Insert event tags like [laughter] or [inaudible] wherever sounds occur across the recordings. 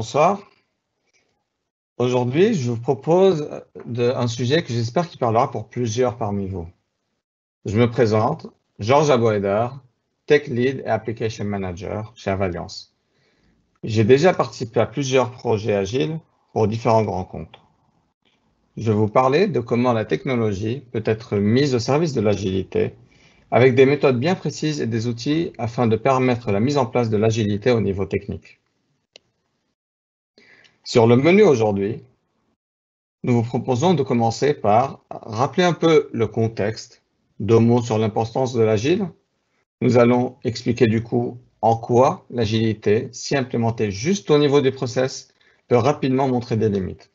Bonsoir. Aujourd'hui, je vous propose un sujet que j'espère qu'il parlera pour plusieurs parmi vous. Je me présente, Georges Aboedar, Tech Lead et Application Manager chez Avaliance. J'ai déjà participé à plusieurs projets agiles pour différents grands comptes. Je vais vous parler de comment la technologie peut être mise au service de l'agilité avec des méthodes bien précises et des outils afin de permettre la mise en place de l'agilité au niveau technique. Sur le menu aujourd'hui, nous vous proposons de commencer par rappeler un peu le contexte, deux mots sur l'importance de l'agile. Nous allons expliquer du coup en quoi l'agilité, si implémentée juste au niveau des process, peut rapidement montrer des limites.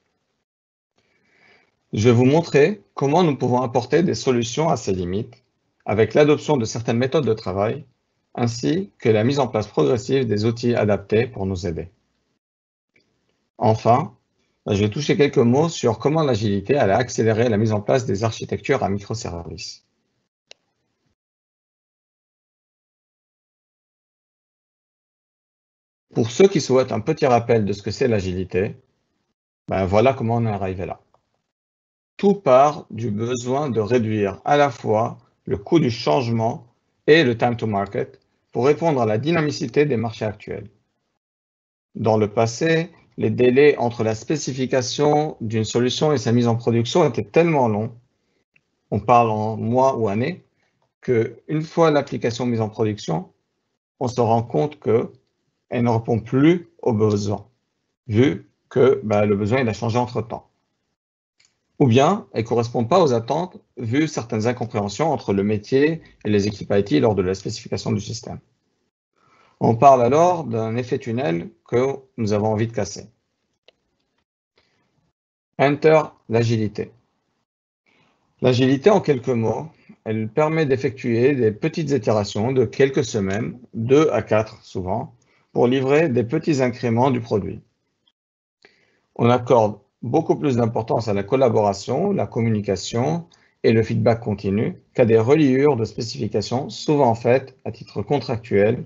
Je vais vous montrer comment nous pouvons apporter des solutions à ces limites avec l'adoption de certaines méthodes de travail, ainsi que la mise en place progressive des outils adaptés pour nous aider. Enfin, je vais toucher quelques mots sur comment l'agilité a accéléré la mise en place des architectures à microservices. Pour ceux qui souhaitent un petit rappel de ce que c'est l'agilité, ben voilà comment on est arrivé là. Tout part du besoin de réduire à la fois le coût du changement et le time to market pour répondre à la dynamicité des marchés actuels. Dans le passé, les délais entre la spécification d'une solution et sa mise en production étaient tellement longs, on parle en mois ou années, qu'une fois l'application mise en production, on se rend compte qu'elle ne répond plus aux besoins, vu que bah, le besoin il a changé entre-temps. Ou bien, elle ne correspond pas aux attentes, vu certaines incompréhensions entre le métier et les équipes IT lors de la spécification du système. On parle alors d'un effet tunnel que nous avons envie de casser. Enter l'agilité. L'agilité, en quelques mots, elle permet d'effectuer des petites itérations de quelques semaines, deux à quatre souvent, pour livrer des petits incréments du produit. On accorde beaucoup plus d'importance à la collaboration, la communication et le feedback continu qu'à des reliures de spécifications souvent faites à titre contractuel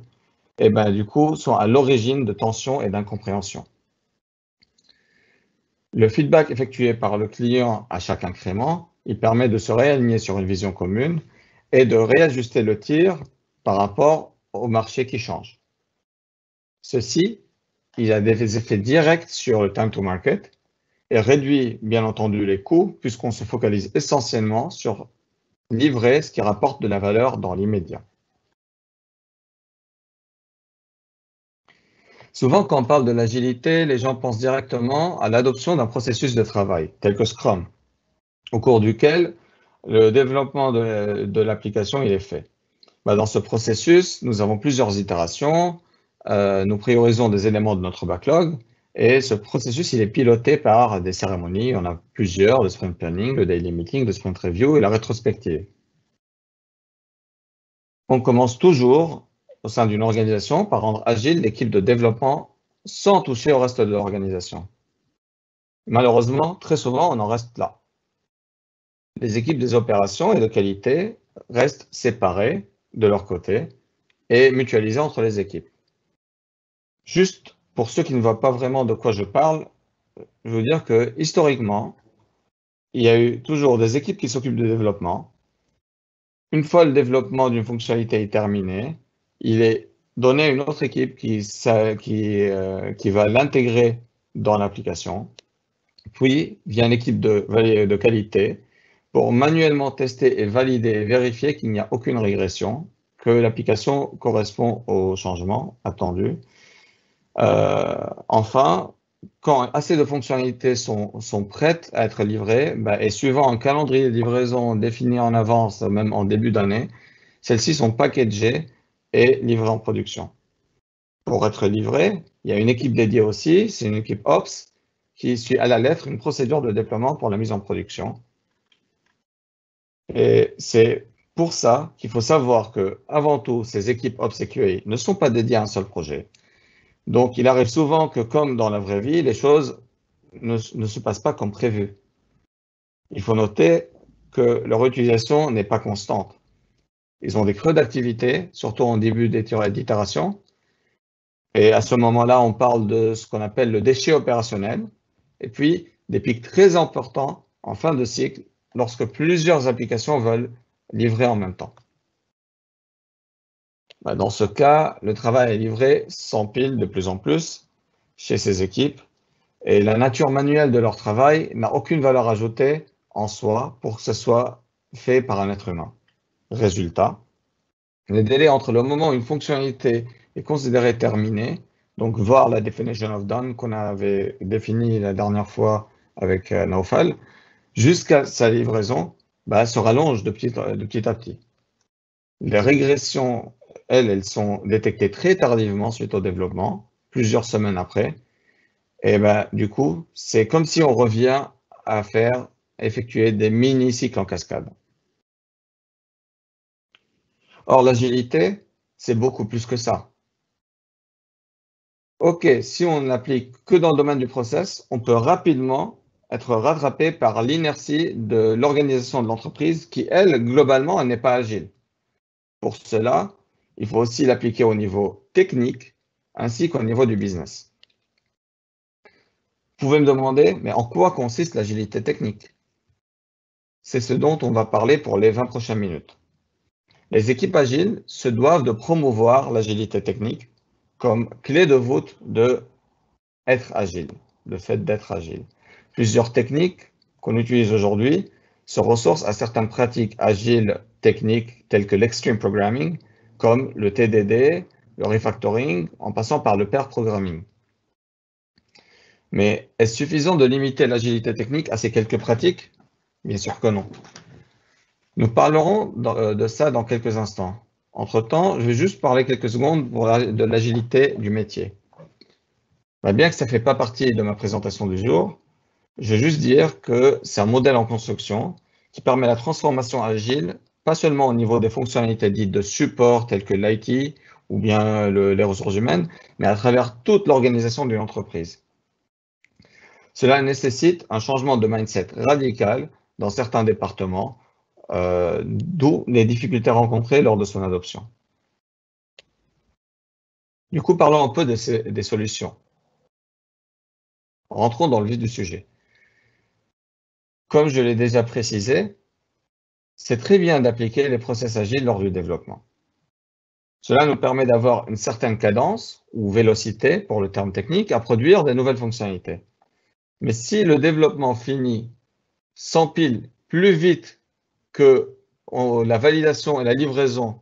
et ben, du coup, sont à l'origine de tensions et d'incompréhensions. Le feedback effectué par le client à chaque incrément, il permet de se réaligner sur une vision commune et de réajuster le tir par rapport au marché qui change. Ceci, il a des effets directs sur le time to market et réduit bien entendu les coûts puisqu'on se focalise essentiellement sur livrer ce qui rapporte de la valeur dans l'immédiat. Souvent, quand on parle de l'agilité, les gens pensent directement à l'adoption d'un processus de travail, tel que Scrum, au cours duquel le développement de, l'application est fait. Bah, dans ce processus, nous avons plusieurs itérations, euh, nous priorisons des éléments de notre backlog, et ce processus il est piloté par des cérémonies, on a plusieurs, le sprint planning, le daily meeting, le sprint review et la rétrospective. On commence toujours au sein d'une organisation par rendre agile l'équipe de développement sans toucher au reste de l'organisation. Malheureusement, très souvent, on en reste là. Les équipes des opérations et de qualité restent séparées de leur côté et mutualisées entre les équipes. Juste pour ceux qui ne voient pas vraiment de quoi je parle, je veux dire que historiquement, il y a eu toujours des équipes qui s'occupent du développement. Une fois le développement d'une fonctionnalité terminé, il est donné à une autre équipe qui, euh, va l'intégrer dans l'application. Puis vient l'équipe de, de qualité pour manuellement tester et valider vérifier qu'il n'y a aucune régression, que l'application correspond au changement attendu. Euh, enfin, quand assez de fonctionnalités sont, sont prêtes à être livrées, bah, et suivant un calendrier de livraison défini en avance, même en début d'année, celles-ci sont packagées et livré en production. Pour être livré, il y a une équipe dédiée aussi, c'est une équipe Ops qui suit à la lettre une procédure de déploiement pour la mise en production. Et c'est pour ça qu'il faut savoir que, avant tout, ces équipes Ops et QA ne sont pas dédiées à un seul projet. Donc, il arrive souvent que, comme dans la vraie vie, les choses ne, ne se passent pas comme prévu. Il faut noter que leur utilisation n'est pas constante. Ils ont des creux d'activité, surtout en début d'itération. Et à ce moment-là, on parle de ce qu'on appelle le déchet opérationnel, et puis des pics très importants en fin de cycle lorsque plusieurs applications veulent livrer en même temps. Bah, dans ce cas, le travail est livré s'empile de plus en plus chez ces équipes et la nature manuelle de leur travail n'a aucune valeur ajoutée en soi pour que ce soit fait par un être humain. Résultat, les délais entre le moment où une fonctionnalité est considérée terminée, donc voir la definition of done qu'on avait définie la dernière fois avec euh, jusqu'à sa livraison, bah, se rallonge de petit, à petit. Les régressions, elles, elles sont détectées très tardivement suite au développement, plusieurs semaines après. Et ben, du coup, c'est comme si on revient à faire, effectuer des mini-cycles en cascade. Or, l'agilité, c'est beaucoup plus que ça. OK, si on n'applique que dans le domaine du process, on peut rapidement être rattrapé par l'inertie de l'organisation de l'entreprise qui, elle, globalement, n'est pas agile. Pour cela, il faut aussi l'appliquer au niveau technique ainsi qu'au niveau du business. Vous pouvez me demander, mais en quoi consiste l'agilité technique? C'est ce dont on va parler pour les 20 prochaines minutes. Les équipes agiles se doivent de promouvoir l'agilité technique comme clé de voûte de être agile, le fait d'être agile. Plusieurs techniques qu'on utilise aujourd'hui se ressourcent à certaines pratiques agiles techniques telles que l'extreme programming, comme le TDD, le refactoring, en passant par le pair programming. Mais est-ce suffisant de limiter l'agilité technique à ces quelques pratiques? Bien sûr que non. Nous parlerons euh, de ça dans quelques instants. Entre-temps, je vais juste parler quelques secondes de l'agilité du métier. Bah, bien que ça ne fait pas partie de ma présentation du jour, je vais juste dire que c'est un modèle en construction qui permet la transformation agile, pas seulement au niveau des fonctionnalités dites de support telles que l'IT ou bien les ressources humaines, mais à travers toute l'organisation d'une entreprise. Cela nécessite un changement de mindset radical dans certains départements euh, d'où les difficultés rencontrées lors de son adoption. Du coup, parlons un peu des solutions. Rentrons dans le vif du sujet. Comme je l'ai déjà précisé, c'est très bien d'appliquer les process agiles lors du développement. Cela nous permet d'avoir une certaine cadence ou vélocité, pour le terme technique, à produire des nouvelles fonctionnalités. Mais si le développement fini s'empile plus vite que la validation et la livraison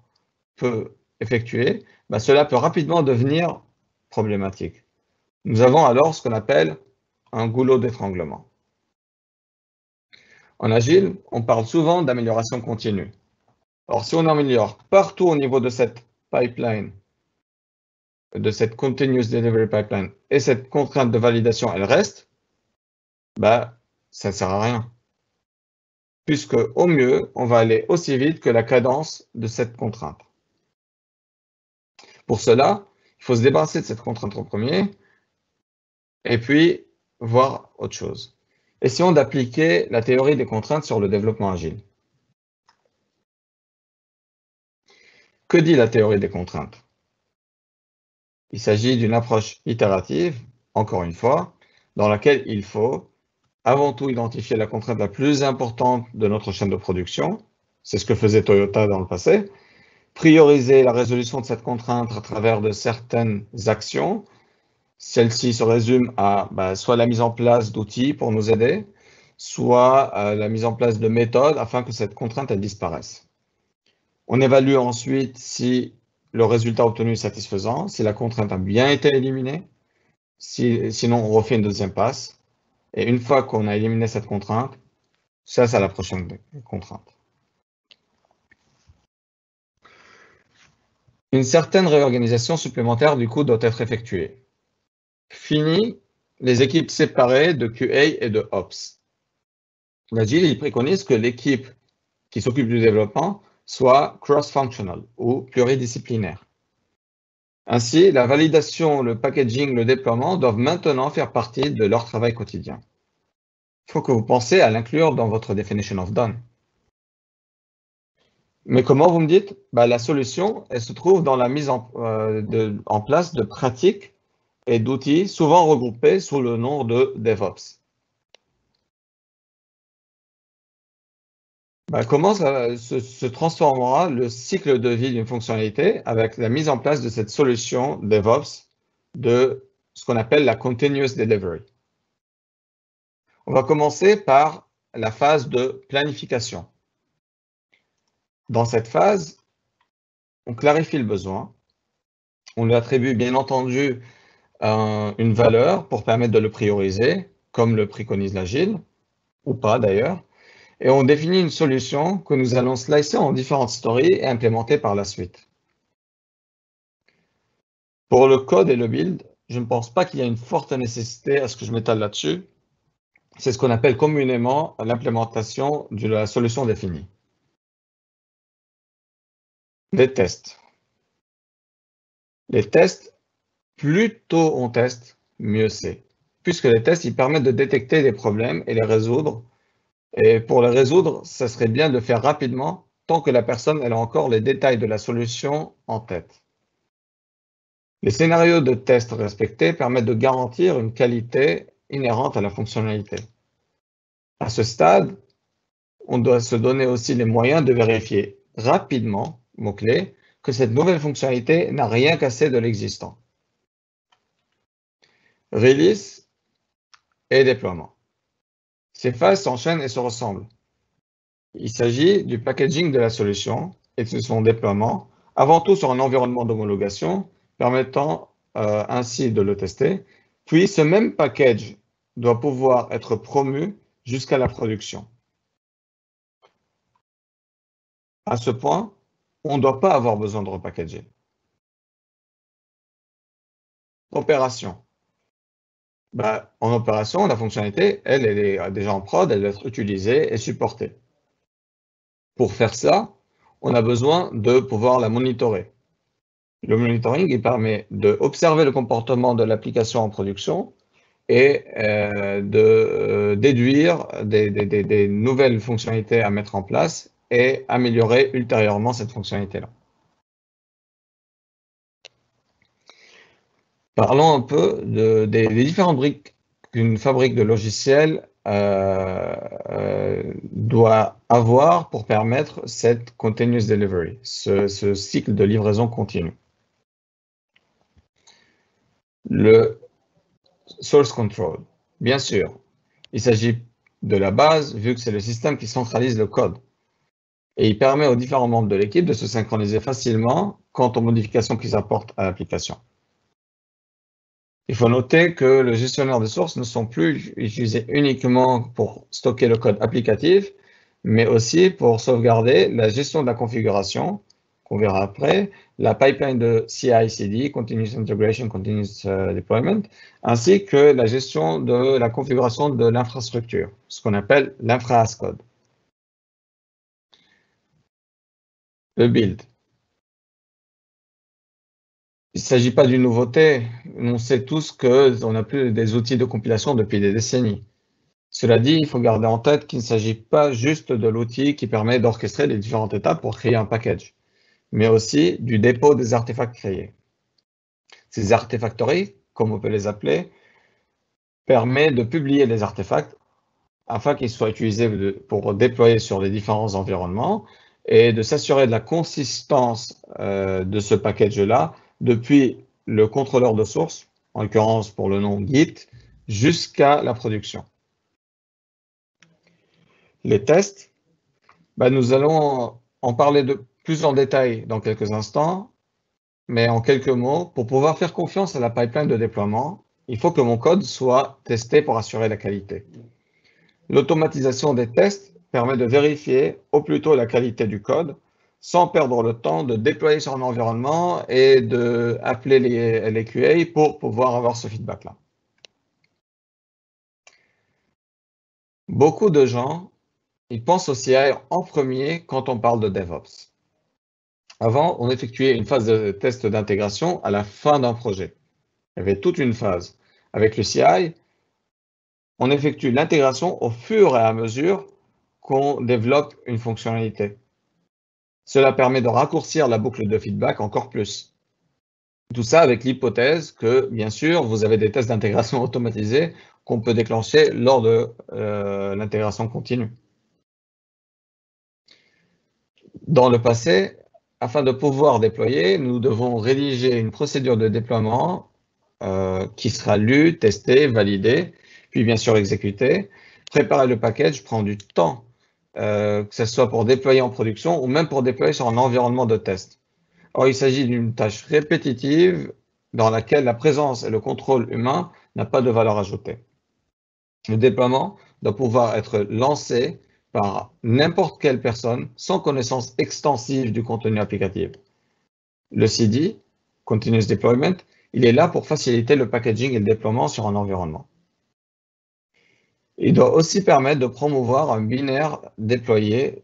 peut effectuer, bah, cela peut rapidement devenir problématique. Nous avons alors ce qu'on appelle un goulot d'étranglement. En agile, on parle souvent d'amélioration continue. Alors, si on améliore partout au niveau de cette pipeline, de cette continuous delivery pipeline, et cette contrainte de validation, elle reste, bah, ça ne sert à rien puisque au mieux, on va aller aussi vite que la cadence de cette contrainte. Pour cela, il faut se débarrasser de cette contrainte en premier, et puis voir autre chose. Essayons d'appliquer la théorie des contraintes sur le développement agile. Que dit la théorie des contraintes? Il s'agit d'une approche itérative, encore une fois, dans laquelle il faut avant tout identifier la contrainte la plus importante de notre chaîne de production. C'est ce que faisait Toyota dans le passé. Prioriser la résolution de cette contrainte à travers de certaines actions. Celle-ci se résume à bah, soit la mise en place d'outils pour nous aider, soit euh, la mise en place de méthodes afin que cette contrainte elle disparaisse. On évalue ensuite si le résultat obtenu est satisfaisant, si la contrainte a bien été éliminée, sinon on refait une deuxième passe et une fois qu'on a éliminé cette contrainte, ça, c'est la prochaine contrainte. Une certaine réorganisation supplémentaire, du coup, doit être effectuée. Fini les équipes séparées de QA et de Ops. L'Agile, il préconise que l'équipe qui s'occupe du développement soit cross-functional ou pluridisciplinaire. Ainsi, la validation, le packaging, le déploiement doivent maintenant faire partie de leur travail quotidien. Il faut que vous pensiez à l'inclure dans votre definition of done. Mais comment vous me dites? Bah, La solution, elle se trouve dans la mise euh, en place de pratiques et d'outils souvent regroupés sous le nom de DevOps. Bah, comment se, transformera le cycle de vie d'une fonctionnalité avec la mise en place de cette solution DevOps de ce qu'on appelle la Continuous Delivery. On va commencer par la phase de planification. Dans cette phase, on clarifie le besoin, on lui attribue bien entendu une valeur pour permettre de le prioriser, comme le préconise l'Agile, ou pas d'ailleurs, et on définit une solution que nous allons slicer en différentes stories et implémenter par la suite. Pour le code et le build, je ne pense pas qu'il y ait une forte nécessité à ce que je m'étale là-dessus. C'est ce qu'on appelle communément l'implémentation de la solution définie. Les tests. Les tests, plus tôt on teste, mieux c'est. Puisque les tests, ils permettent de détecter des problèmes et les résoudre et pour le résoudre, ça serait bien de le faire rapidement, tant que la personne elle a encore les détails de la solution en tête. Les scénarios de test respectés permettent de garantir une qualité inhérente à la fonctionnalité. À ce stade, on doit se donner aussi les moyens de vérifier rapidement, mot-clé, que cette nouvelle fonctionnalité n'a rien cassé de l'existant. Release et déploiement. Ces phases s'enchaînent et se ressemblent. Il s'agit du packaging de la solution et de son déploiement, avant tout sur un environnement d'homologation, permettant euh, ainsi de le tester. Puis ce même package doit pouvoir être promu jusqu'à la production. À ce point, on ne doit pas avoir besoin de repackager. Opération. Bah, en opération, la fonctionnalité, elle, est déjà en prod, elle doit être utilisée et supportée. Pour faire ça, on a besoin de pouvoir la monitorer. Le monitoring, il permet d'observer le comportement de l'application en production et euh, de euh, déduire des nouvelles fonctionnalités à mettre en place et améliorer ultérieurement cette fonctionnalité-là. Parlons un peu des, différentes briques qu'une fabrique de logiciels euh, euh, doit avoir pour permettre cette continuous delivery, ce, cycle de livraison continue. Le source control, bien sûr, il s'agit de la base vu que c'est le système qui centralise le code. Et il permet aux différents membres de l'équipe de se synchroniser facilement quant aux modifications qu'ils apportent à l'application. Il faut noter que le gestionnaire de sources ne sont plus utilisés uniquement pour stocker le code applicatif, mais aussi pour sauvegarder la gestion de la configuration, qu'on verra après, la pipeline de CI/CD, Continuous Integration, Continuous euh, Deployment, ainsi que la gestion de la configuration de l'infrastructure, ce qu'on appelle l'infra as code. Le build. Il ne s'agit pas d'une nouveauté. On sait tous qu'on n'a plus des outils de compilation depuis des décennies. Cela dit, il faut garder en tête qu'il ne s'agit pas juste de l'outil qui permet d'orchestrer les différentes étapes pour créer un package, mais aussi du dépôt des artefacts créés. Ces artefactories, comme on peut les appeler, permettent de publier les artefacts afin qu'ils soient utilisés pour déployer sur les différents environnements et de s'assurer de la consistance euh, de ce package-là depuis le contrôleur de source, en l'occurrence pour le nom Git, jusqu'à la production. Les tests, bah, nous allons en parler de plus en détail dans quelques instants, mais en quelques mots, pour pouvoir faire confiance à la pipeline de déploiement, il faut que mon code soit testé pour assurer la qualité. L'automatisation des tests permet de vérifier au plus tôt la qualité du code sans perdre le temps de déployer sur un environnement et d'appeler les, les QA pour pouvoir avoir ce feedback-là. Beaucoup de gens, ils pensent au CI en premier quand on parle de DevOps. Avant, on effectuait une phase de test d'intégration à la fin d'un projet. Il y avait toute une phase. Avec le CI, on effectue l'intégration au fur et à mesure qu'on développe une fonctionnalité. Cela permet de raccourcir la boucle de feedback encore plus. Tout ça avec l'hypothèse que, bien sûr, vous avez des tests d'intégration [laughs] automatisés qu'on peut déclencher lors de euh, l'intégration continue. Dans le passé, afin de pouvoir déployer, nous devons rédiger une procédure de déploiement euh, qui sera lue, testée, validée, puis bien sûr exécutée. Préparer le package prend du temps, euh, que ce soit pour déployer en production ou même pour déployer sur un environnement de test. Or, il s'agit d'une tâche répétitive dans laquelle la présence et le contrôle humain n'a pas de valeur ajoutée. Le déploiement doit pouvoir être lancé par n'importe quelle personne sans connaissance extensive du contenu applicatif. Le CD, Continuous Deployment, il est là pour faciliter le packaging et le déploiement sur un environnement. Il doit aussi permettre de promouvoir un binaire déployé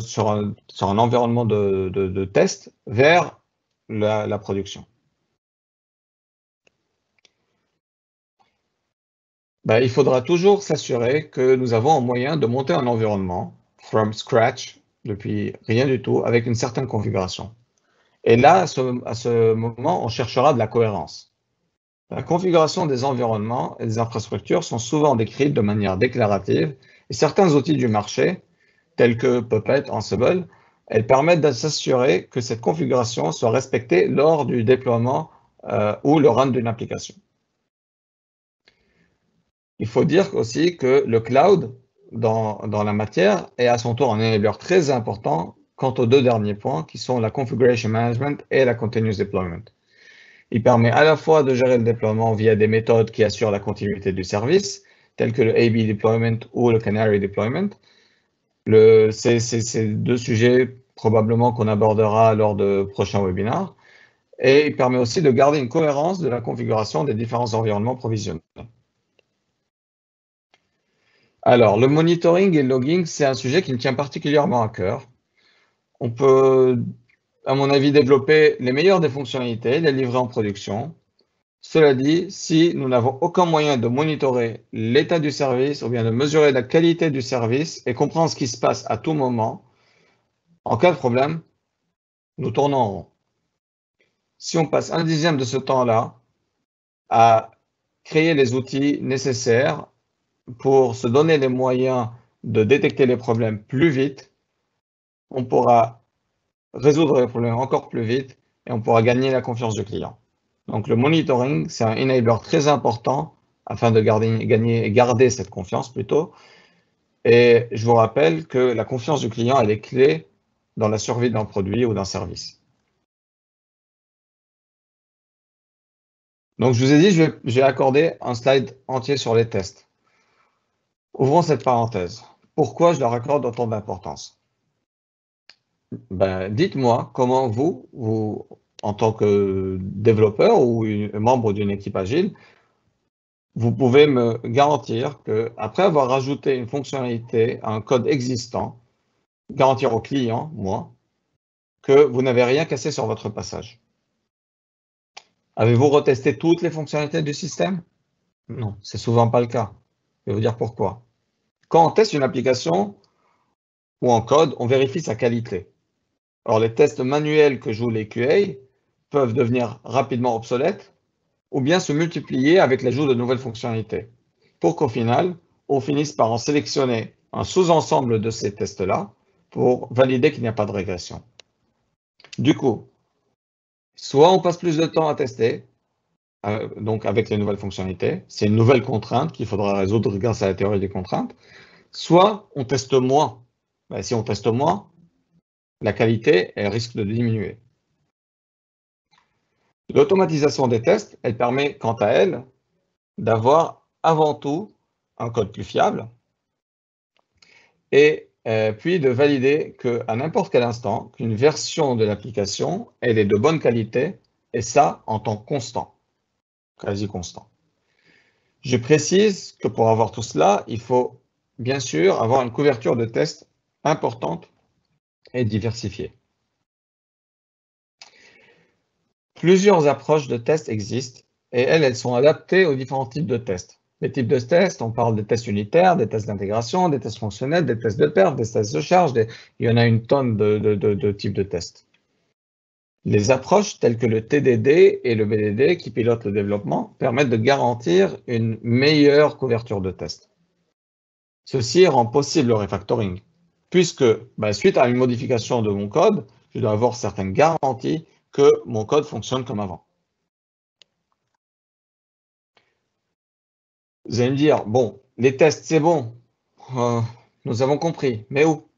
sur, un, environnement de, test vers la production. Ben, il faudra toujours s'assurer que nous avons un moyen de monter un environnement from scratch, depuis rien du tout, avec une certaine configuration. Et là, à ce, moment, on cherchera de la cohérence. La configuration des environnements et des infrastructures sont souvent décrites de manière déclarative et certains outils du marché, tels que Puppet, Ansible, elles permettent de s'assurer que cette configuration soit respectée lors du déploiement euh, ou le run d'une application. Il faut dire aussi que le cloud, dans, la matière, est à son tour un enabler très important quant aux deux derniers points, qui sont la configuration management et la continuous deployment. Il permet à la fois de gérer le déploiement via des méthodes qui assurent la continuité du service, telles que le A-B deployment ou le Canary deployment. C'est deux sujets probablement qu'on abordera lors de prochains webinaires. Et il permet aussi de garder une cohérence de la configuration des différents environnements provisionnels. Alors, le monitoring et le logging, c'est un sujet qui me tient particulièrement à cœur. On peut, à mon avis, développer les meilleures des fonctionnalités, les livrer en production. Cela dit, si nous n'avons aucun moyen de monitorer l'état du service ou bien de mesurer la qualité du service et comprendre ce qui se passe à tout moment, en cas de problème, nous tournons en rond. Si on passe un dixième de ce temps-là à créer les outils nécessaires pour se donner les moyens de détecter les problèmes plus vite, on pourra résoudre les problèmes encore plus vite et on pourra gagner la confiance du client. Donc le monitoring, c'est un enabler très important afin de garder, gagner, garder cette confiance plutôt. Et je vous rappelle que la confiance du client, elle est clé dans la survie d'un produit ou d'un service. Donc je vous ai dit, je vais accorder un slide entier sur les tests. Ouvrons cette parenthèse. Pourquoi je leur accorde autant d'importance? Ben, Dites-moi comment vous, vous, en tant que développeur ou membre d'une équipe agile, vous pouvez me garantir que après avoir rajouté une fonctionnalité à un code existant, garantir au client, moi, que vous n'avez rien cassé sur votre passage. Avez-vous retesté toutes les fonctionnalités du système? Non, c'est souvent pas le cas. Je vais vous dire pourquoi. Quand on teste une application ou en code, on vérifie sa qualité. Alors, les tests manuels que jouent les QA peuvent devenir rapidement obsolètes ou bien se multiplier avec l'ajout de nouvelles fonctionnalités. Pour qu'au final, on finisse par en sélectionner un sous-ensemble de ces tests-là pour valider qu'il n'y a pas de régression. Du coup, soit on passe plus de temps à tester, euh, donc avec les nouvelles fonctionnalités. C'est une nouvelle contrainte qu'il faudra résoudre grâce à la théorie des contraintes. Soit on teste moins. Ben, si on teste moins, la qualité elle risque de diminuer. L'automatisation des tests, elle permet quant à elle d'avoir avant tout un code plus fiable et euh, puis de valider qu'à n'importe quel instant, qu'une version de l'application, elle est de bonne qualité et ça en temps constant quasi constant. Je précise que pour avoir tout cela, il faut bien sûr avoir une couverture de tests importante et diversifiée. Plusieurs approches de tests existent et elles, elles sont adaptées aux différents types de tests. Les types de tests, on parle des tests unitaires, des tests d'intégration, des tests fonctionnels, des tests de perte, des tests de charge, il y en a une tonne de, types de tests. Les approches telles que le TDD et le BDD qui pilotent le développement permettent de garantir une meilleure couverture de tests. Ceci rend possible le refactoring, puisque bah, suite à une modification de mon code, je dois avoir certaines garanties que mon code fonctionne comme avant. Vous allez me dire, bon, les tests, c'est bon, euh, nous avons compris, mais où?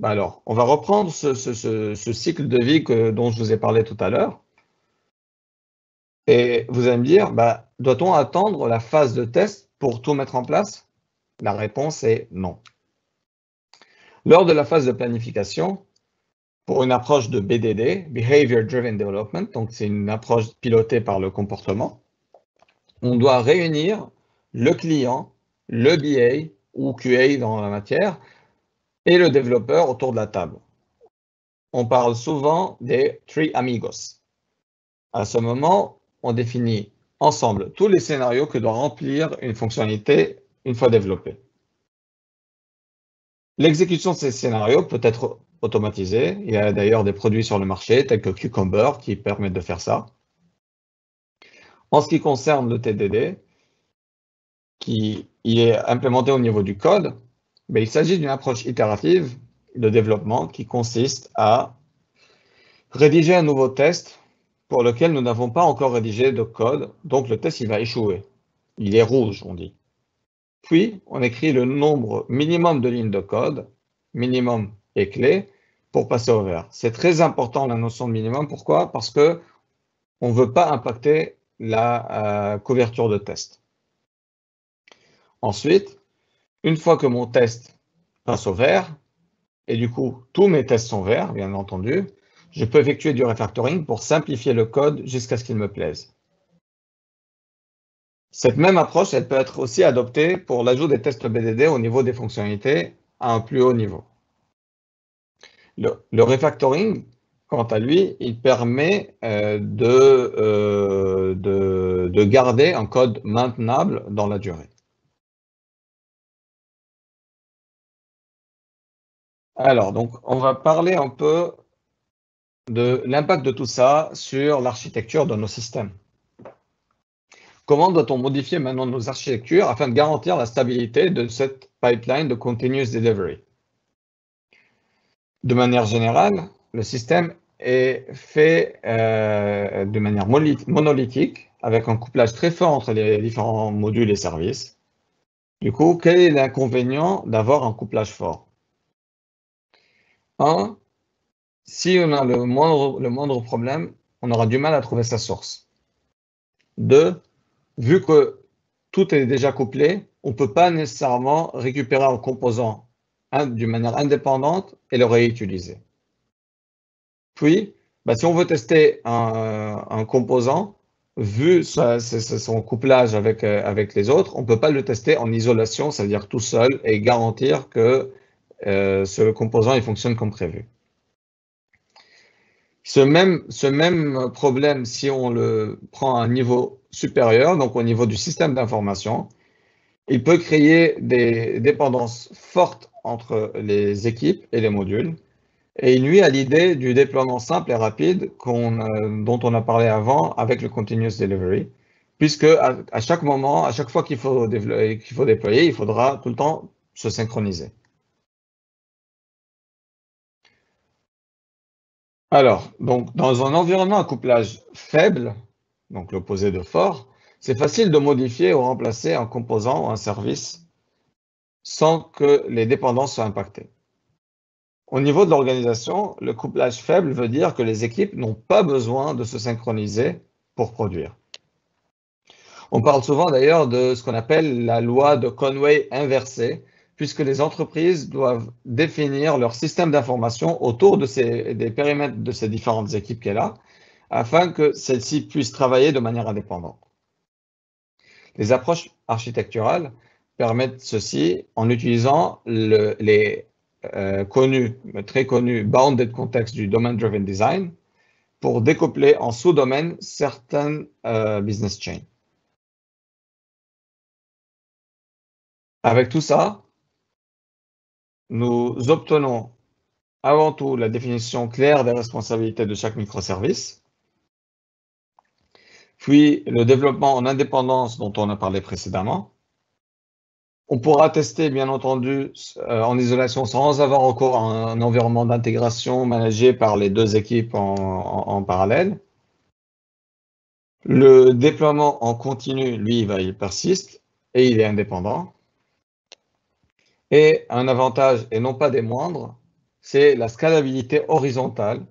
Bah Alors, on va reprendre ce, cycle de vie dont je vous ai parlé tout à l'heure. Et vous allez me dire, bah, doit-on attendre la phase de test pour tout mettre en place? La réponse est non. Lors de la phase de planification, pour une approche de BDD, Behavior Driven Development, donc c'est une approche pilotée par le comportement, on doit réunir le client, le BA ou QA dans la matière et le développeur autour de la table. On parle souvent des three amigos. À ce moment, on définit ensemble tous les scénarios que doit remplir une fonctionnalité une fois développée. L'exécution de ces scénarios peut être automatisée. Il y a d'ailleurs des produits sur le marché tels que Cucumber qui permettent de faire ça. En ce qui concerne le TDD, qui est implémenté au niveau du code, il s'agit d'une approche itérative de développement qui consiste à rédiger un nouveau test pour lequel nous n'avons pas encore rédigé de code, donc le test il va échouer. Il est rouge, on dit. Puis, on écrit le nombre minimum de lignes de code, minimum et clé, pour passer au vert. C'est très important la notion de minimum. Pourquoi? Parce que on ne veut pas impacter la euh, couverture de test. Ensuite, une fois que mon test passe au vert, et du coup, tous mes tests sont verts, bien entendu, je peux effectuer du refactoring pour simplifier le code jusqu'à ce qu'il me plaise. Cette même approche, elle peut être aussi adoptée pour l'ajout des tests BDD au niveau des fonctionnalités à un plus haut niveau. Le, refactoring, quant à lui, il permet euh, euh, de, de garder un code maintenable dans la durée. Alors, donc, on va parler un peu de l'impact de tout ça sur l'architecture de nos systèmes. Comment doit-on modifier maintenant nos architectures afin de garantir la stabilité de cette pipeline de continuous delivery? De manière générale, le système est fait euh, de manière monolithique, avec un couplage très fort entre les différents modules et services. Du coup, quel est l'inconvénient d'avoir un couplage fort? Un, si on a le moindre, le moindre problème, on aura du mal à trouver sa source. Deux, vu que tout est déjà couplé, on ne peut pas nécessairement récupérer un composant d'une manière indépendante et le réutiliser. Puis, bah, si on veut tester un, composant, vu son couplage avec, euh, avec les autres, on ne peut pas le tester en isolation, c'est-à-dire tout seul, et garantir que euh, ce composant fonctionne comme prévu. Ce même, ce même problème, si on le prend à un niveau supérieur, donc au niveau du système d'information, il peut créer des dépendances fortes entre les équipes et les modules. Et il nuit à l'idée du déploiement simple et rapide euh, dont on a parlé avant avec le continuous delivery, puisque à, chaque moment, à chaque fois qu'il faut, qu'il faut déployer, il faudra tout le temps se synchroniser. Alors, donc, dans un environnement à couplage faible, donc l'opposé de fort, c'est facile de modifier ou remplacer un composant ou un service sans que les dépendances soient impactées. Au niveau de l'organisation, le couplage faible veut dire que les équipes n'ont pas besoin de se synchroniser pour produire. On parle souvent d'ailleurs de ce qu'on appelle la loi de Conway inversée, puisque les entreprises doivent définir leur système d'information autour des périmètres de ces différentes équipes qu'elle a, afin que celles-ci puissent travailler de manière indépendante. Les approches architecturales permettent ceci en utilisant les euh, connus, très connus bounded context du domain driven design pour découpler en sous-domaines certaines euh, business chains. Avec tout ça, nous obtenons avant tout la définition claire des responsabilités de chaque microservice, puis le développement en indépendance dont on a parlé précédemment. On pourra tester, bien entendu, euh, en isolation sans avoir recours à un environnement d'intégration managé par les deux équipes en, parallèle. Le déploiement en continu, lui, il persiste et il est indépendant. Et un avantage, et non pas des moindres, c'est la scalabilité horizontale.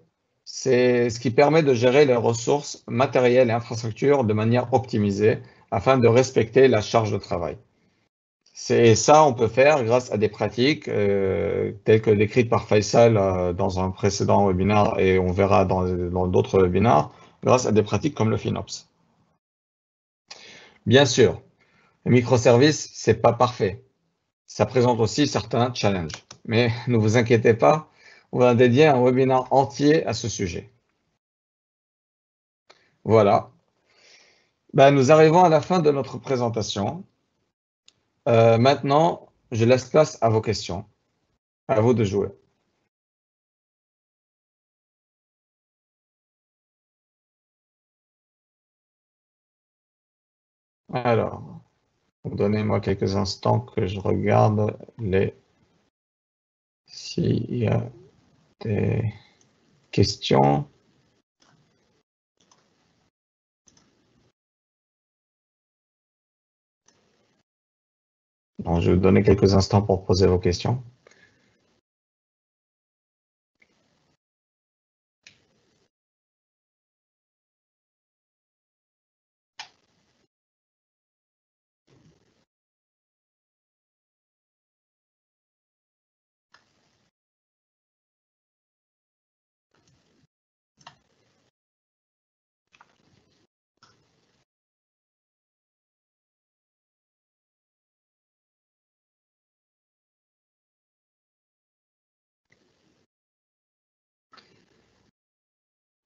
C'est ce qui permet de gérer les ressources matérielles et infrastructures de manière optimisée afin de respecter la charge de travail. C'est ça, on peut faire grâce à des pratiques euh, telles que décrites par Faisal euh, dans un précédent webinaire et on verra dans d'autres webinaires, grâce à des pratiques comme le FinOps. Bien sûr, le microservice, c'est pas parfait. Ça présente aussi certains challenges. Mais ne vous inquiétez pas, on va dédier un webinaire entier à ce sujet. Voilà. Ben, nous arrivons à la fin de notre présentation. Euh, maintenant, je laisse place à vos questions. À vous de jouer. Alors, donnez-moi quelques instants que je regarde les s'il y a des questions. je vais vous donner quelques instants pour poser vos questions.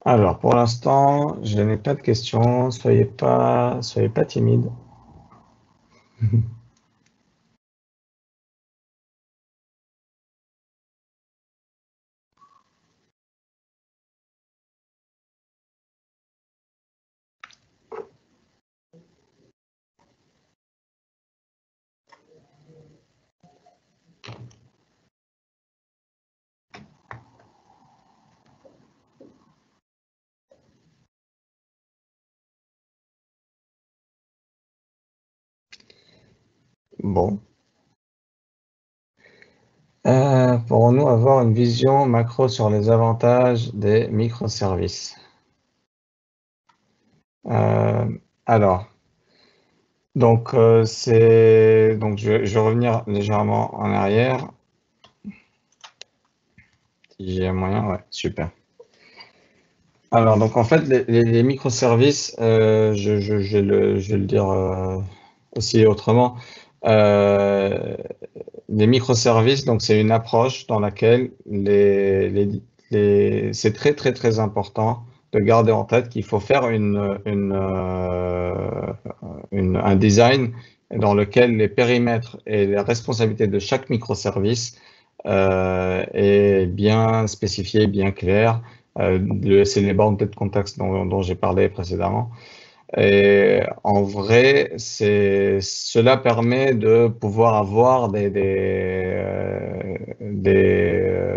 Alors, pour l'instant, je n'ai pas de questions. Soyez pas, soyez pas timide. [laughs] Bon. Euh, Pourrons-nous avoir une vision macro sur les avantages des microservices? Euh, Alors, donc euh, c'est donc je, vais revenir légèrement en arrière. Si j'ai moyen, ouais, super. Alors, donc en fait, les, microservices, je, je, vais le dire aussi autrement. Euh, les microservices, donc c'est une approche dans laquelle les, les, c'est très très très important de garder en tête qu'il faut faire une, une, euh, une, un design dans lequel les périmètres et les responsabilités de chaque microservice euh, est bien spécifié, bien clair. Euh, c'est les bounded context dont, dont j'ai parlé précédemment. Et en vrai, cela permet de pouvoir avoir des, des, euh, des,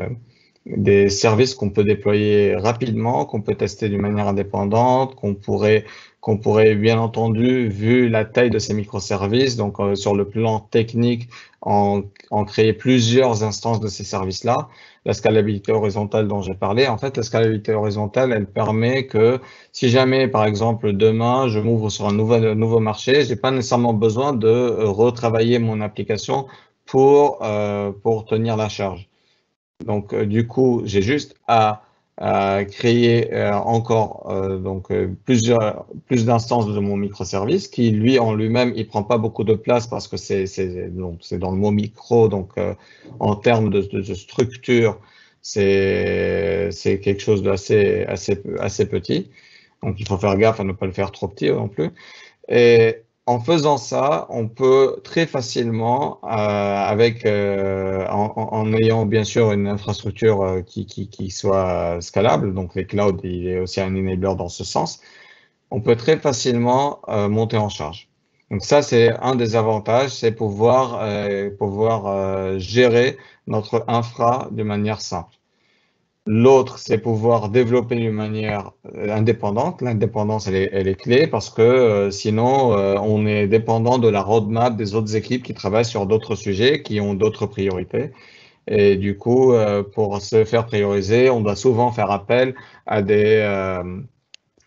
des services qu'on peut déployer rapidement, qu'on peut tester d'une manière indépendante, qu'on pourrait, qu'on pourrait bien entendu, vu la taille de ces microservices, donc euh, sur le plan technique, en, en créer plusieurs instances de ces services-là la scalabilité horizontale dont j'ai parlé. En fait, la scalabilité horizontale, elle permet que si jamais, par exemple, demain, je m'ouvre sur un nouveau, nouveau marché, j'ai pas nécessairement besoin de euh, retravailler mon application pour, euh, pour tenir la charge. Donc, euh, du coup, j'ai juste à à créer euh, encore euh, donc euh, plusieurs plus d'instances de mon microservice qui lui en lui-même il prend pas beaucoup de place parce que c'est c'est dans le mot micro. Donc en termes de, de, structure c'est c'est quelque chose d'assez assez assez petit. Donc il faut faire gaffe à ne pas le faire trop petit non plus. Et en faisant ça, on peut très facilement, euh, avec, euh, en, ayant bien sûr une infrastructure euh, qui, qui, soit scalable, donc les clouds, il est aussi un enabler dans ce sens, on peut très facilement monter en charge. Donc ça, c'est un des avantages, c'est pouvoir, pouvoir gérer notre infra de manière simple. L'autre, c'est pouvoir développer d'une manière euh, indépendante. L'indépendance, elle est, clé parce que euh, sinon, euh, on est dépendant de la roadmap des autres équipes qui travaillent sur d'autres sujets, qui ont d'autres priorités. Et du coup, pour se faire prioriser, on doit souvent faire appel à des,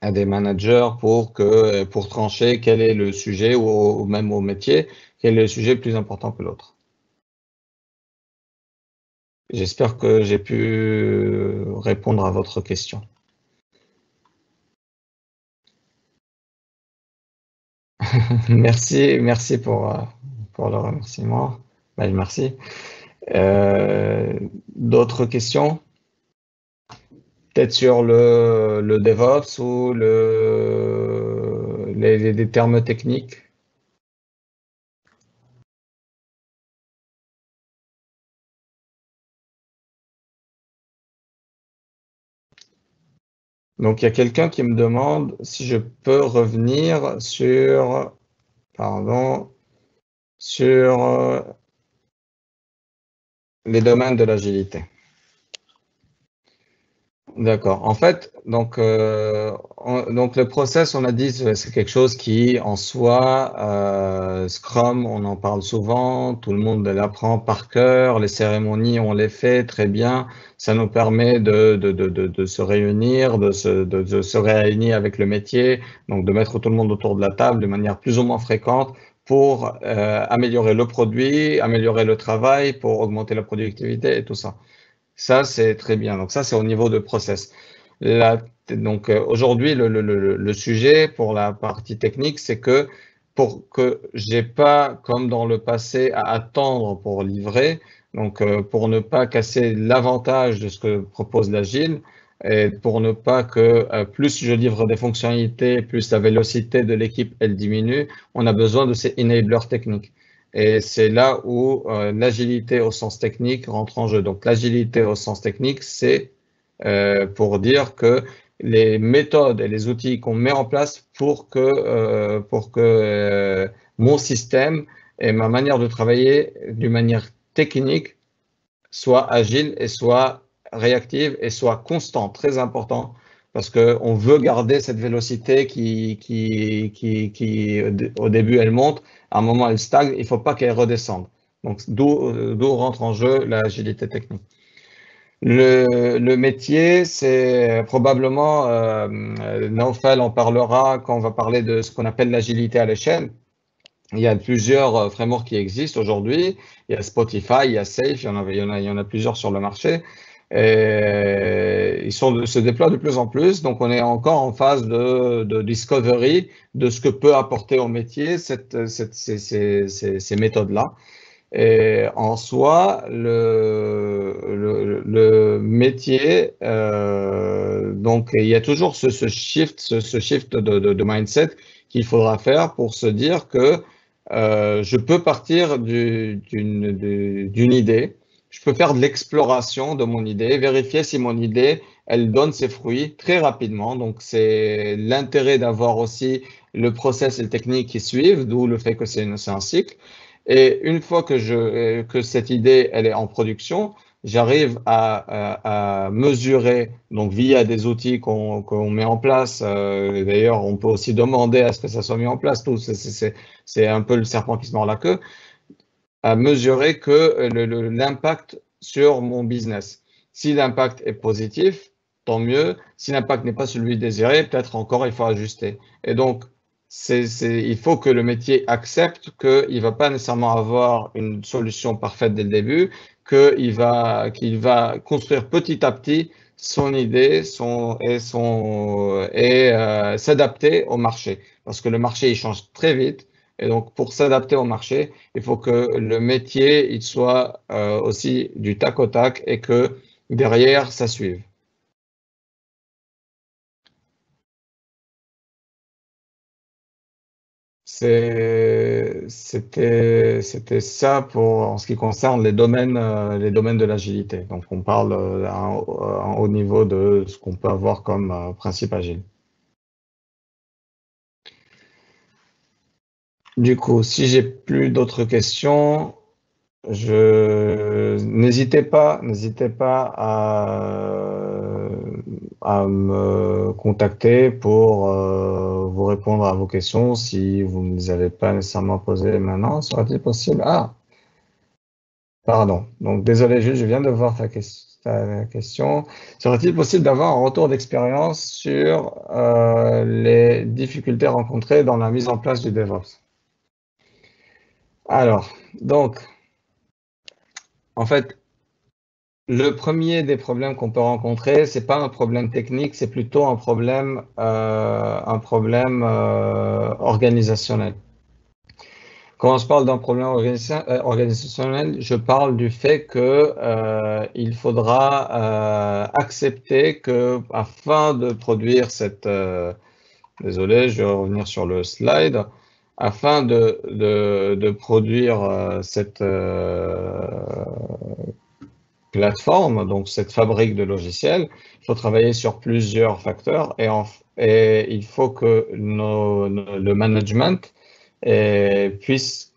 à des managers pour, que, pour trancher quel est le sujet ou même au métier, quel est le sujet plus important que l'autre. J'espère que j'ai pu répondre à votre question. [laughs] merci, merci pour, pour le remerciement. Ben, merci. Euh, d'autres questions? Peut-être sur le, le, DevOps ou le, les termes techniques? Donc, il y a quelqu'un qui me demande si je peux revenir sur, pardon, sur euh, les domaines de l'agilité. D'accord. En fait, donc, euh, donc le process, on a dit, c'est quelque chose qui, en soi, euh, Scrum, on en parle souvent, tout le monde l'apprend par cœur, les cérémonies, on les fait très bien, ça nous permet de, de, de, de se réunir, de se, de, se réunir avec le métier, donc de mettre tout le monde autour de la table de manière plus ou moins fréquente pour euh, améliorer le produit, améliorer le travail, pour augmenter la productivité et tout ça. Ça, c'est très bien. Donc ça, c'est au niveau de process. donc euh, aujourd'hui, le, sujet pour la partie technique, c'est que pour que j'ai pas, comme dans le passé, à attendre pour livrer, donc euh, pour ne pas casser l'avantage de ce que propose l'agile, et pour ne pas que euh, plus je livre des fonctionnalités, plus la vélocité de l'équipe elle diminue, on a besoin de ces enablers techniques. Et c'est là où euh, l'agilité au sens technique rentre en jeu. Donc l'agilité au sens technique, c'est euh, pour dire que les méthodes et les outils qu'on met en place pour que, euh, pour que mon système et ma manière de travailler d'une manière technique soit agile et soit réactive et soit constante, très important parce qu'on veut garder cette vélocité qui, qui, qui, qui, au début, elle monte, à un moment, elle stagne, il ne faut pas qu'elle redescende. Donc, d'où rentre en jeu l'agilité technique. Le, métier, c'est probablement, euh, Naufel en parlera quand on va parler de ce qu'on appelle l'agilité à l'échelle. Il y a plusieurs euh, frameworks qui existent aujourd'hui. Il y a Spotify, il y a Safe, il y en a plusieurs sur le marché. Et ils sont, se déploient de plus en plus, donc on est encore en phase de, discovery de ce que peut apporter au métier cette, cette, ces, ces, ces, méthodes-là. Et en soi, le, le, le métier, euh, donc il y a toujours ce, ce shift, ce, ce shift de, de, de mindset qu'il faudra faire pour se dire que euh, je peux partir d'une idée, je peux faire de l'exploration de mon idée, vérifier si mon idée, elle donne ses fruits très rapidement. Donc, c'est l'intérêt d'avoir aussi le process et le technique qui suivent, d'où le fait que c'est un cycle. Et une fois que, je, que cette idée, elle est en production, j'arrive à, à, mesurer, donc via des outils qu'on met en place. Euh, D'ailleurs, on peut aussi demander à ce que ça soit mis en place. C'est un peu le serpent qui se mord la queue mesurer que euh, l'impact sur mon business. Si l'impact est positif, tant mieux. Si l'impact n'est pas celui désiré, peut-être encore il faut ajuster. Et donc, il faut que le métier accepte qu'il ne va pas nécessairement avoir une solution parfaite dès le début, qu'il va, va construire petit à petit son idée son, et, son, et euh, s'adapter au marché. Parce que le marché, il change très vite. Et donc, pour s'adapter au marché, il faut que le métier il soit euh, aussi du tac au tac et que derrière, ça suive. c'était ça pour en ce qui concerne les domaines, euh, les domaines de l'agilité. Donc, on parle euh, à un, haut niveau de ce qu'on peut avoir comme principe agile. Du coup, si j'ai plus d'autres questions, je n'hésitez pas, n'hésitez pas à, me contacter pour euh, vous répondre à vos questions si vous ne les avez pas nécessairement posées maintenant. Sera-t-il possible? Ah, pardon. Donc désolé, je viens de voir ta, question. Serait-il possible d'avoir un retour d'expérience sur euh, les difficultés rencontrées dans la mise en place du DevOps? Alors, donc en fait, le premier des problèmes qu'on peut rencontrer, c'est pas un problème technique, c'est plutôt un problème, euh, euh, organisationnel. Quand je parle d'un problème euh, organisationnel, je parle du fait que il faudra accepter que, afin de produire cette, désolé, je vais revenir sur le slide, afin de, produire euh, cette euh, plateforme, donc cette fabrique de logiciels, il faut travailler sur plusieurs facteurs et, et il faut que le management euh, puisse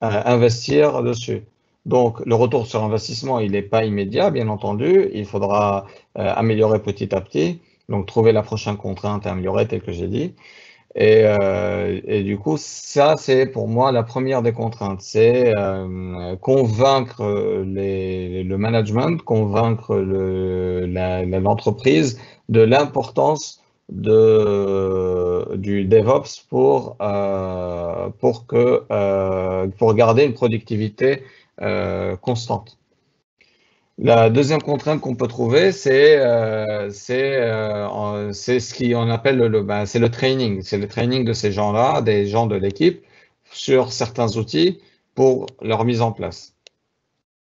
investir dessus. Donc, le retour sur investissement, il n'est pas immédiat, bien entendu. Il faudra améliorer petit à petit. Donc, trouver la prochaine contrainte et améliorer, tel que j'ai dit. Euh, et, du coup, ça, c'est pour moi la première des contraintes. C'est euh, convaincre le management, convaincre l'entreprise de l'importance du DevOps pour, euh, pour, que, pour garder une productivité constante. La deuxième contrainte qu'on peut trouver, c'est euh, euh, ce qu'on appelle le, ben, c'est le training. C'est le training de ces gens-là, des gens de l'équipe, sur certains outils pour leur mise en place.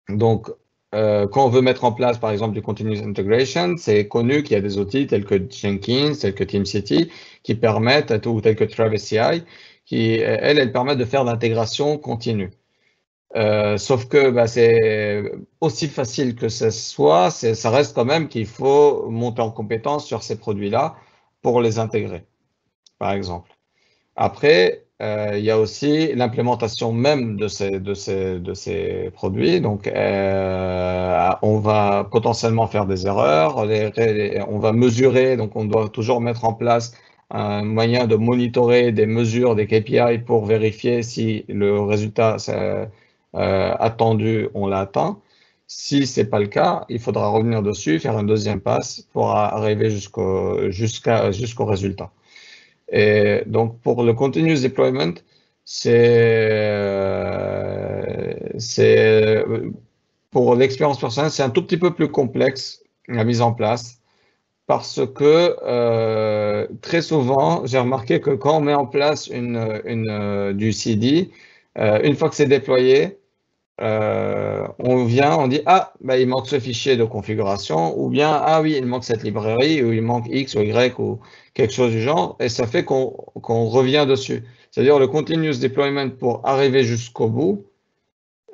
Donc, euh, quand on veut mettre en place, par exemple, du continuous integration, c'est connu qu'il y a des outils tels que Jenkins, tels que TeamCity, qui permettent, ou tels que Travis CI, qui, elles, elles permettent de faire l'intégration continue. Euh, sauf que bah, c'est aussi facile que ce soit, ça reste quand même qu'il faut monter en compétence sur ces produits-là pour les intégrer, par exemple. Après, euh, il y a aussi l'implémentation même de ces, produits. Donc, euh, on va potentiellement faire des erreurs, on va mesurer, donc on doit toujours mettre en place un moyen de monitorer des mesures, des KPI pour vérifier si le résultat euh, attendu, on l'a atteint. Si ce n'est pas le cas, il faudra revenir dessus, faire un deuxième passe pour arriver jusqu'au résultat. Et donc, pour le continuous deployment, c'est pour l'expérience personnelle, c'est un tout petit peu plus complexe la mise en place parce que euh, très souvent, j'ai remarqué que quand on met en place une, une du CD, euh, une fois que c'est déployé, euh, on vient, on dit ah bah, il manque ce fichier de configuration ou bien ah oui il manque cette librairie ou il manque X ou Y ou quelque chose du genre et ça fait qu'on revient dessus. C'est-à-dire le continuous deployment pour arriver jusqu'au bout,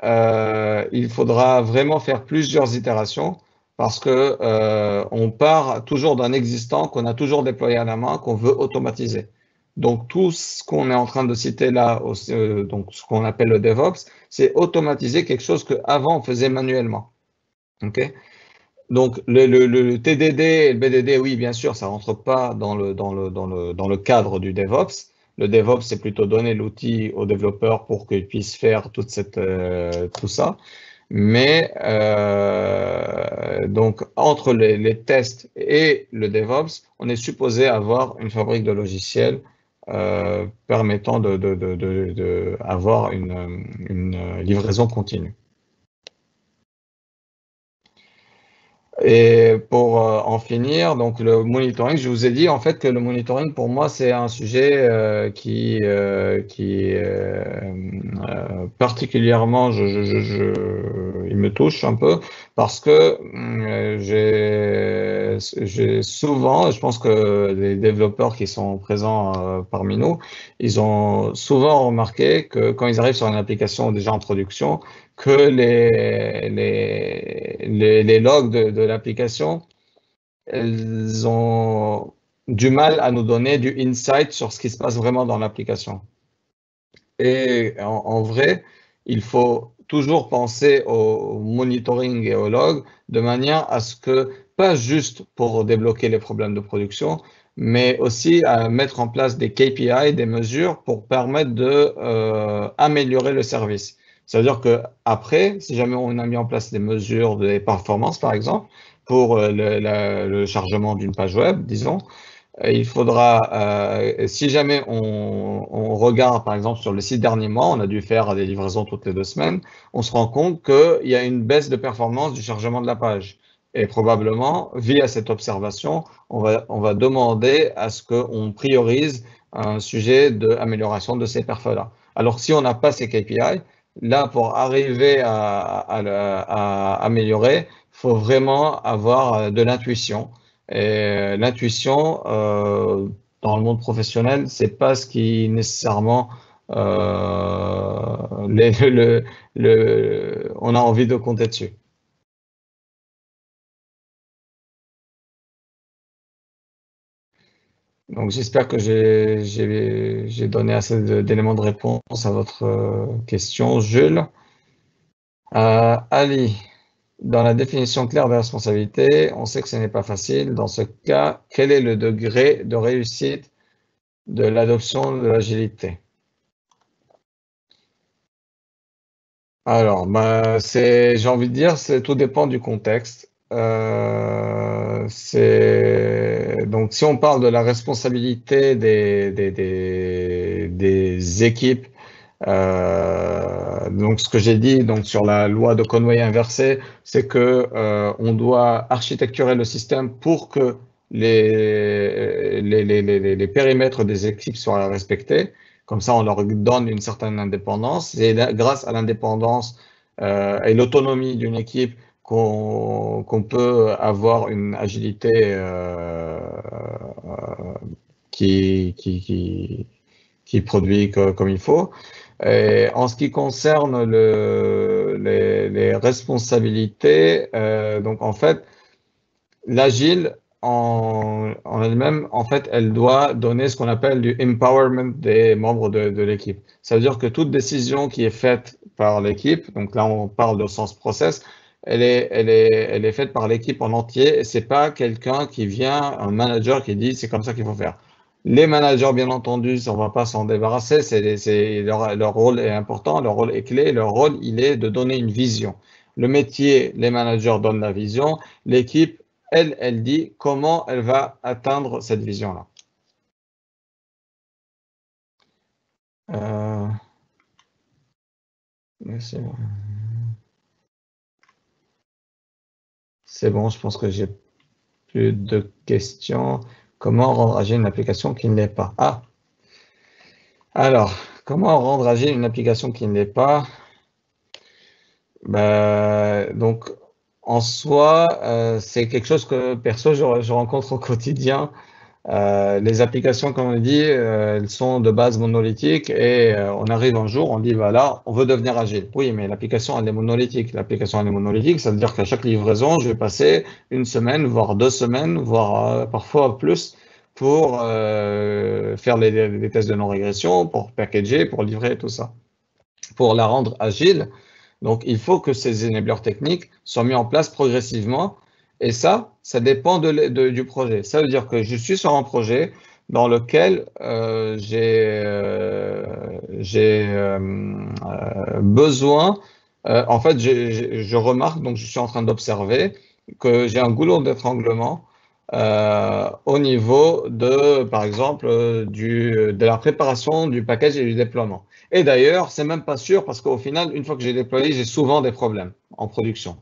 euh, il faudra vraiment faire plusieurs itérations parce que on part toujours d'un existant qu'on a toujours déployé à la main qu'on veut automatiser. Donc, tout ce qu'on est en train de citer là, euh, donc ce qu'on appelle le DevOps, c'est automatiser quelque chose qu'avant on faisait manuellement. OK? Donc, le, TDD et le BDD, oui, bien sûr, ça ne rentre pas dans le, cadre du DevOps. Le DevOps, c'est plutôt donner l'outil aux développeurs pour qu'ils puissent faire euh, tout ça. Mais euh, donc, entre les, tests et le DevOps, on est supposé avoir une fabrique de logiciels euh, permettant d'avoir de, une, livraison continue. Et pour euh, en finir, donc le monitoring, je vous ai dit en fait que le monitoring pour moi c'est un sujet euh, qui, qui particulièrement, il me touche un peu parce que hum, j'ai souvent, je pense que les développeurs qui sont présents euh, parmi nous, ils ont souvent remarqué que quand ils arrivent sur une application déjà en production, que les, les, les, logs de, l'application, elles ont du mal à nous donner du insight sur ce qui se passe vraiment dans l'application. Et en, vrai, il faut toujours penser au monitoring et au log de manière à ce que, pas juste pour débloquer les problèmes de production, mais aussi à mettre en place des KPI, des mesures pour permettre de euh, améliorer le service. C'est-à-dire que après, si jamais on a mis en place des mesures de performance, par exemple, pour euh, le chargement d'une page web, disons, il faudra, euh, si jamais on, on, regarde par exemple sur les six derniers mois, on a dû faire des livraisons toutes les deux semaines, on se rend compte qu'il y a une baisse de performance du chargement de la page. Et probablement, via cette observation, on va, on va demander à ce qu'on priorise un sujet d'amélioration de ces perfs-là. Alors, si on n'a pas ces KPI, là, pour arriver à, à, à améliorer, il faut vraiment avoir de l'intuition. Et l'intuition, euh, dans le monde professionnel, c'est pas ce qui nécessairement euh, on a envie de compter dessus. Donc j'espère que j'ai donné assez d'éléments de réponse à votre euh, question, Jules. Euh, Ali. Dans la définition claire de responsabilité, on sait que ce n'est pas facile. Dans ce cas, quel est le degré de réussite de l'adoption de l'agilité? Alors, bah, j'ai envie de dire, tout dépend du contexte. Euh, donc, si on parle de la responsabilité des, des équipes euh, donc, ce que j'ai dit donc sur la loi de Conway inversée, c'est que euh, on doit architecturer le système pour que les, les, les, les, périmètres des équipes soient respectés. Comme ça, on leur donne une certaine indépendance. Et grâce à l'indépendance euh, et l'autonomie d'une équipe qu'on peut avoir une agilité euh, qui, qui, qui, qui, produit comme il faut. Et en ce qui concerne le, les, responsabilités, euh, donc en fait, l'agile en, elle-même, en fait, elle doit donner ce qu'on appelle du empowerment des membres de, de l'équipe. Ça veut dire que toute décision qui est faite par l'équipe, donc là on parle de sens process, elle est, elle est, elle est faite par l'équipe en entier et c'est pas quelqu'un qui vient, un manager qui dit c'est comme ça qu'il faut faire. Les managers, bien entendu, on ne va pas s'en débarrasser, leur, rôle est important, leur rôle est clé, leur rôle, il est de donner une vision. Le métier, les managers donnent la vision, l'équipe, elle, elle dit comment elle va atteindre cette vision-là. Euh... C'est bon, je pense que j'ai plus de questions. Comment rendre agile une application qui ne l'est pas? Ah. Alors, comment rendre agile une application qui ne l'est pas? Ben, Donc, en soi, euh, c'est quelque chose que perso, je rencontre au quotidien. Euh, les applications, comme on dit, euh, elles sont de base monolithiques et euh, on arrive un jour, on dit voilà, on veut devenir agile. Oui, mais l'application elle est monolithique. L'application elle est monolithique, ça veut dire qu'à chaque livraison, je vais passer une semaine, voire deux semaines, voire parfois plus pour faire les, les, tests de non-régression, pour packager, pour livrer tout ça, pour la rendre agile. Donc, il faut que ces enablers techniques soient mis en place progressivement et ça, ça dépend du projet. Ça veut dire que je suis sur un projet dans lequel euh, j'ai euh, euh, besoin, en fait, je remarque, donc je suis en train d'observer que j'ai un goulot d'étranglement au niveau de, par exemple, de la préparation du package et du déploiement. Et d'ailleurs, c'est même pas sûr parce qu'au final, une fois que j'ai déployé, j'ai souvent des problèmes en production.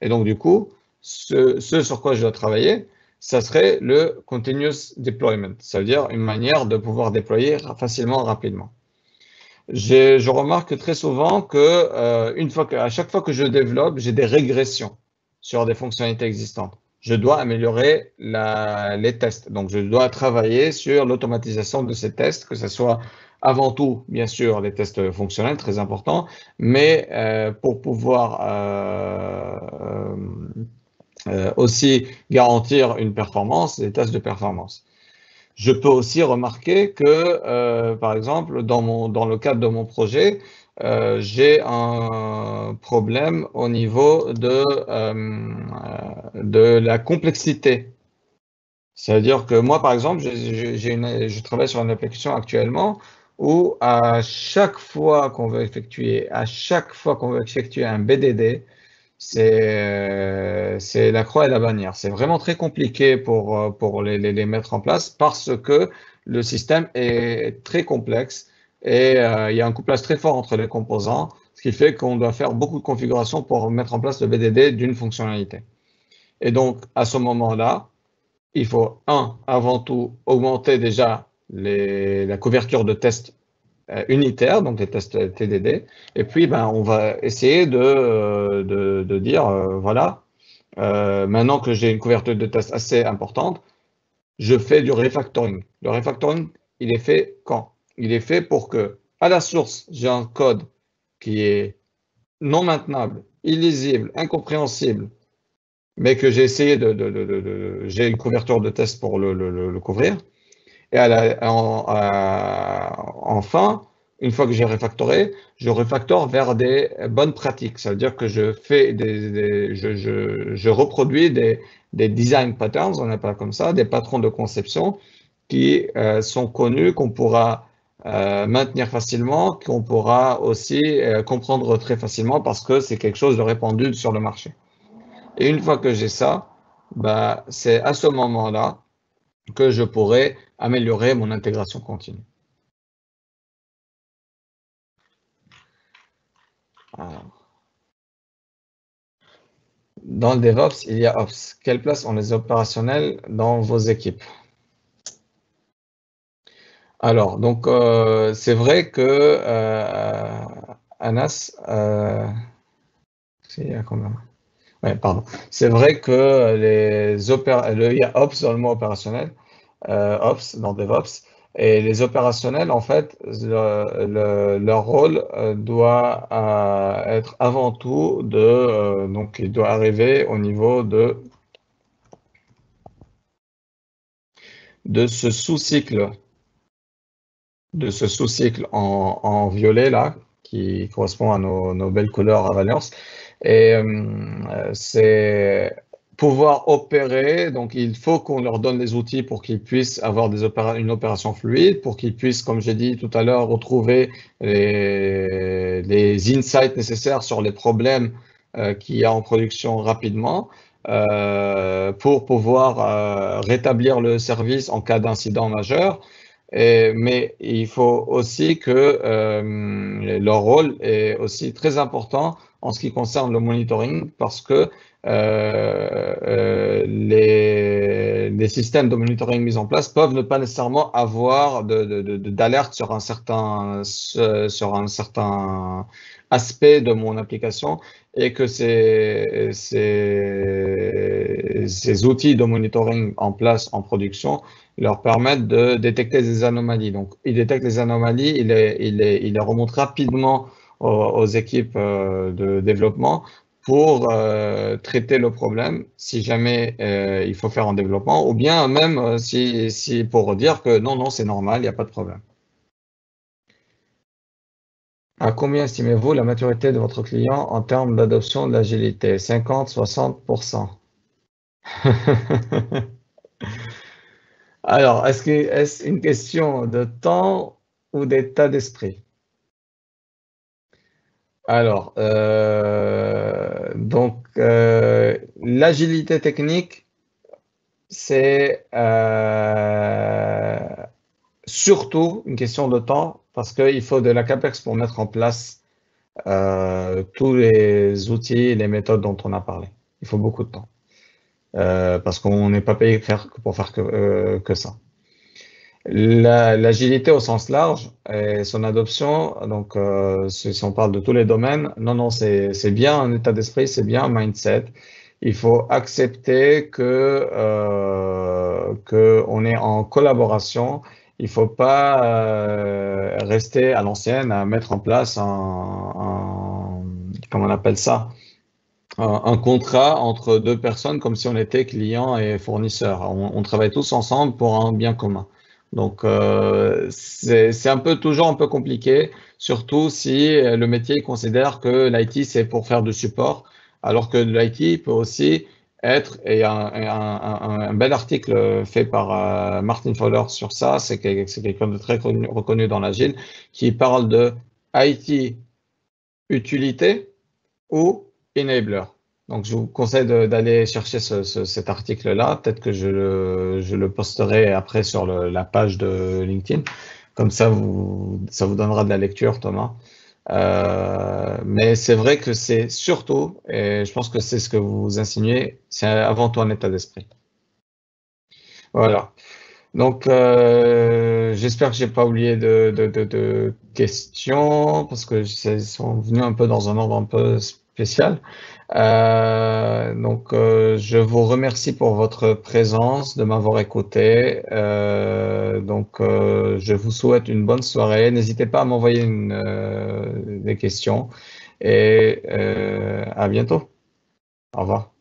Et donc, du coup, ce, sur quoi je dois travailler, ça serait le continuous deployment, ça veut dire une manière de pouvoir déployer facilement, rapidement. je remarque très souvent que euh, que, à chaque fois que je développe, j'ai des régressions sur des fonctionnalités existantes. Je dois améliorer les tests. Donc, je dois travailler sur l'automatisation de ces tests, que ce soit avant tout, bien sûr, les tests fonctionnels, très importants, mais euh, pour pouvoir euh, euh, aussi garantir une performance, des tests de performance. Je peux aussi remarquer que, euh, par exemple, dans, le cadre de mon projet, euh, j'ai un problème au niveau de, la complexité. C'est-à-dire que moi, par exemple, je travaille sur une application actuellement où à chaque fois qu'on veut effectuer, à chaque fois qu'on veut effectuer un BDD, c'est la croix et la bannière. C'est vraiment très compliqué pour, pour les, mettre en place parce que le système est très complexe et euh, il y a un couplage très fort entre les composants, ce qui fait qu'on doit faire beaucoup de configurations pour mettre en place le BDD d'une fonctionnalité. Et donc, à ce moment-là, il faut, un, avant tout, augmenter déjà la couverture de tests euh, unitaires, donc des tests TDD. Et puis, ben, on va essayer de, euh, dire, euh, voilà, euh, maintenant que j'ai une couverture de tests assez importante, je fais du refactoring. Le refactoring, il est fait quand? Il est fait pour que, à la source, j'ai un code qui est non maintenable, illisible, incompréhensible, mais que j'ai essayé de, j'ai une couverture de test pour le couvrir. Et à la, enfin, une fois que j'ai refactoré, je refactore vers des bonnes pratiques. Ça veut dire que je fais des, des je, je, je, reproduis des, des design patterns, on appelle comme ça, des patrons de conception qui euh, sont connus, qu'on pourra euh, maintenir facilement, qu'on pourra aussi euh, comprendre très facilement parce que c'est quelque chose de répandu sur le marché. Et une fois que j'ai ça, bah, c'est à ce moment-là que je pourrais améliorer mon intégration continue. Dans le DevOps, il y a Ops. Quelle place ont les opérationnels dans vos équipes? Alors, donc, euh, c'est vrai que euh, Anas, euh, Ouais, pardon. C'est vrai que les opéra le, il y a Ops dans le mot opérationnel, euh, Ops dans DevOps, et les opérationnels, en fait, le, le, leur rôle euh, doit euh, être avant tout de, donc il doit arriver au niveau de de ce sous-cycle, de ce sous-cycle en, violet là, qui correspond à nos belles couleurs à Valence. Et euh, c'est pouvoir opérer, donc il faut qu'on leur donne les outils pour qu'ils puissent avoir une opération fluide, pour qu'ils puissent, comme j'ai dit tout à l'heure, retrouver les, insights nécessaires sur les problèmes euh, qu'il y a en production rapidement, euh, pour pouvoir rétablir le service en cas d'incident majeur. Mais il faut aussi que leur rôle est aussi très important en ce qui concerne le monitoring parce que euh, euh, les, les, systèmes de monitoring mis en place peuvent ne pas nécessairement avoir d'alerte sur un certain sur un certain aspect de mon application et que ces, ces, ces outils de monitoring en place en production leur permettent de détecter des anomalies. Donc, ils détectent les anomalies, ils les, ils les, les remontent rapidement aux, équipes euh, de développement pour euh, traiter le problème si jamais euh, il faut faire un développement ou bien même si, pour dire que non, non, c'est normal, il n'y a pas de problème. À combien estimez-vous la maturité de votre client en termes d'adoption de l'agilité? 50, 60% [laughs] Alors, est-ce que est-ce une question de temps ou d'état d'esprit? Alors, euh, donc, euh, l'agilité technique, c'est euh, surtout une question de temps parce qu'il faut de la CAPEX pour mettre en place tous les outils et les méthodes dont on a parlé. Il faut beaucoup de temps parce qu'on n'est pas payé pour faire que ça. L'agilité au sens large et son adoption, donc euh, si on parle de tous les domaines, non, non, c'est bien un état d'esprit, c'est bien un mindset. Il faut accepter que euh, qu'on est en collaboration. Il faut pas euh, rester à l'ancienne, à mettre en place un comment on appelle ça, un, contrat entre deux personnes comme si on était client et fournisseur. on travaille tous ensemble pour un bien commun. Donc, euh, c'est un peu toujours un peu compliqué, surtout si le métier considère que l'IT, c'est pour faire du support, alors que l'IT peut aussi être, et un, un, un, bel article fait par euh, Martin Fowler sur ça, c'est quelqu'un de très reconnu dans l'agile, qui parle de IT utilité ou enabler. Donc, je vous conseille d'aller chercher cet article-là. Peut-être que je le, posterai après sur la page de LinkedIn. Comme ça, ça vous donnera de la lecture, Thomas. Euh, mais c'est vrai que c'est surtout, et je pense que c'est ce que vous insinuez, c'est avant tout un état d'esprit. Voilà. Donc, euh, j'espère que j'ai pas oublié de, questions parce que sont venus un peu dans un ordre un peu spécial. Euh, donc, euh, je vous remercie pour votre présence, de m'avoir écouté. Euh, donc, je vous souhaite une bonne soirée. N'hésitez pas à m'envoyer des questions et à bientôt. Au revoir.